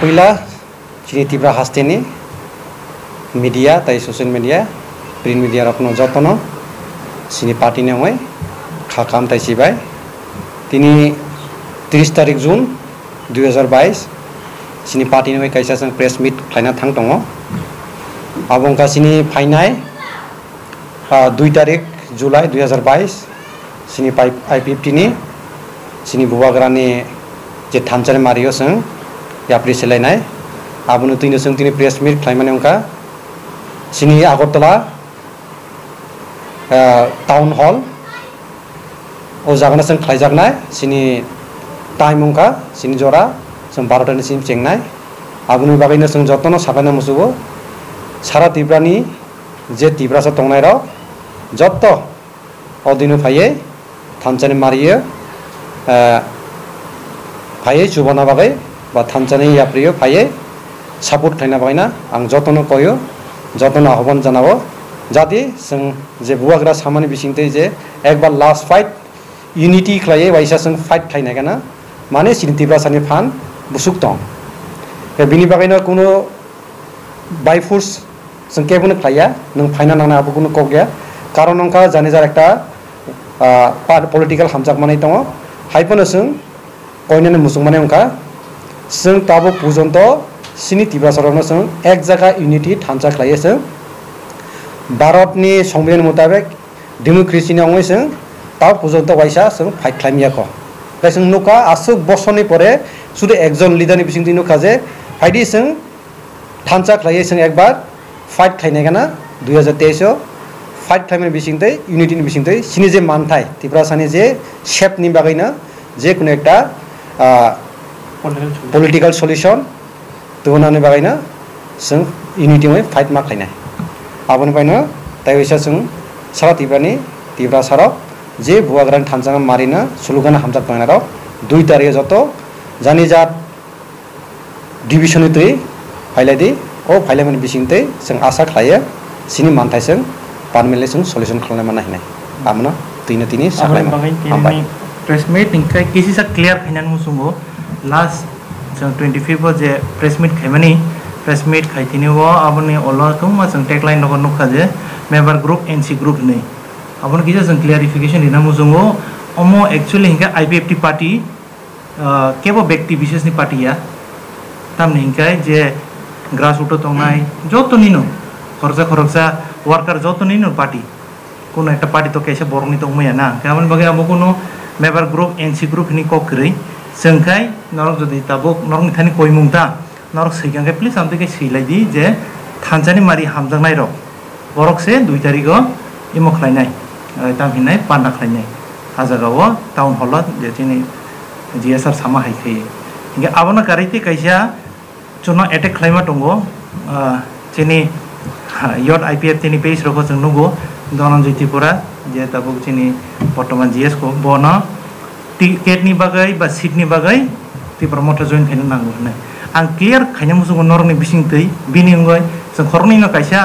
পৈলা যিনি তীব্ৰ শাস্তিনি মিডিয়া তাই ছ'চিয়েল মিডিয়া প্ৰিণ্ট মিডিয়াৰ কোনো যতন চিনি পাতি নহয় খা কাম তাই চিবাই তিনি ত্ৰিছ তাৰিখ জুন দুহেজাৰ বাইছ চিনি পাতি নহয় কাইছা চাং প্ৰেছ মিট খাইনা থাং দঙ আবংকা চিনি ফাইনাই দুই তাৰিখ জুলাই দুহেজাৰ বাইছ চিনি পাই আই পি এফ তিনি চিনি বুবাগ্ৰানি যে থানচাৰে মাৰিও চাং या प्रेसलायनाय आबुनो तिनो जों तिनि प्रेस मिट खालामनानै अंका सिनि आगरतला टाउन हल ओ जागोना जों खालायजागनाय सिनि टाइम अंका सिनि जरा जों बार'टानि सिम चेंनाय आबुनि बागैनो जों जतन' साफायना मोसौबो सारा तिब्रानि जे तिब्रासा दंनाय र' जत' अदिनो फायै थानसानि मारियो फायै जुबाना बागै বা ধান চানে ইয়াৰ প্ৰিয় ভাইয়ে চাপৰ্ট থাইনা আং যতনো কয়ো যতন আহ্বান জনাব যাতে যেন যে বুয়াগ্ৰা চামানি বিচিংতে যে একবাৰ লাষ্ট ফাইট ইউনিটি খাই ৱাইছা যেন ফাইট খাই নাকানা মানে চিনিতিবা চানি ফান বুচুক তং বিনি কোনো বাই ফোর্স যেন কেবোনে খাইয়া নন ফাইনা নানা আবু কোনো কক গিয়া কারণ অঙ্কা জানে যার একটা পলিটিক্যাল হামজাক মানে তো হাইপনে যেন মুসুক মানে অঙ্কা जों दाबो पजन्त स्नि এক জায়গা ইউনিটি जायगा इउनिटि थानसाख्लायो जों भारतनि संबिधान मुताबिक डेम'क्रेसिनि अङै जों তাও পর্যন্ত পয়সা সঙ্গে ফাইট খাইমিয়াক তাই সঙ্গে নুকা আসু বসনি পরে শুধু একজন লিডার বিসিং দিন যে ফাইডি সং থানচা খাইয়ে সঙ্গে একবার ফাইট খাইনে কেনা দুই হাজার তেইশ ফাইট খাইমের বিসিংতে ইউনিটির বিসিংতে সিনি যে মানথায় ত্রিপুরা সানি যে শেপ নি যে কোনো একটা पलिटिकल सल्युसन दिहुननानै बागैनो जों इउनिटिमै फाइट माख्लायनाय आबोनिफ्रायनो दायसा जों सारा दिब्रानि दिब्रा सारा जे भुवा गोरान थामजाङा मारिनो सुलुगान हामजा फैनाय राव दुइ तारिखे जत जानि जात डिभिसनै फाइलाइदि अ फाइलाइमानि बिसिंते जों आसा खालायो सिनि मानथायजों पार्मेन्टलि जों सल्युसन खालामनाय मानो हैनाय आमोनो तिनि तिनि सारा प्रेस मिटिं क्लियार फैनानै बुंसंगौ last chung 25 je press meet khaimani press meet khaitini o aboni ola thungma chung tagline nokon nukha je member group nc group nei abon kisa chung clarification dina mujungo omo actually hinga ipft party কেবল ব্যক্তি বিশেষনি পাটিয়া তামনি হিংকায় যে গ্রাস উঠো তংনাই যত নিনো খরচা খরচা worker যত নিনো পার্টি কোনো একটা পার্টি তো কেসে বরণিত উমিয়া না কেমন ভাগে আমি কোনো মেবার গ্রুপ এনসি গ্রুপ নি কক जोंखाय नरक जुदि दाबो नरक थानि कय मुंदा नरक सैगांखाय प्लिज आंदिखे सैलाय दि जे थानजानि मारि हामजांनाय र बरकसे 2 तारिखो इमो खलायनाय दाम हिनाय पान्दा खलायनाय हाजागाव टाउन हल जे दिनै जीएसआर सामा हायखै इगे आबोना कारैते कायसा चोनो एटेक खलायमा दङो जेनि यट आईपीएफ तिनि बेस रखो जों नुगो धनन जति पुरा जे दाबो जेनि बर्तमान जीएस को बना टिकेटनि बागै बा सिटनि बागै टिपार मथा जइन खालामनो नांगौ होनो आं क्लियार खालामो जों नरनि बिसिंथै बिनि अनगाय जों खरनि न' कायसा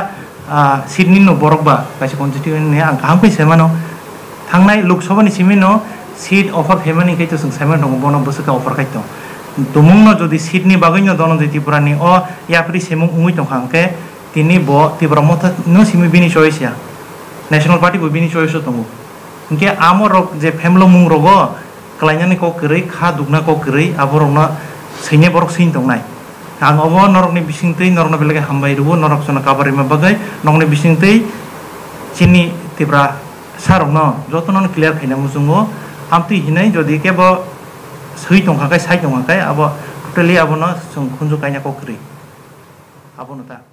सिटनि न' बरक बा कायसा कन्स्टिटिउन आं गाहाम फैसामानो थांनाय लकसभानि सिमि न' सिट अफार फेमानिखै जों सायमान दङ बन बोसोरखा अफार खायथ' दुमुं न' जुदि सिटनि बागै न' दनजय त्रिपुरानि अ याफ्रि सेमुं उमै दंखांखे दिनै ब टिपार मथा न' सिमि बिनि सयसिया नेसनेल पार्टिबो बिनि सयस दङ ओंखे आमर जे फेमल मुं रग' kelaingan ko kerei kha dugna kiri, kerei aborokna sine borok sin nai. ang obo norokni bisingtei norokna belage hambai rubu norok sona kabari ma bagai nokni bisingtei chini tibra sarokno jotonon clear khaina musungo amti hinai jodi kebo sui tongkhakai sai tongkhakai abo totally abono sung khunju kaina ko kerei abono ta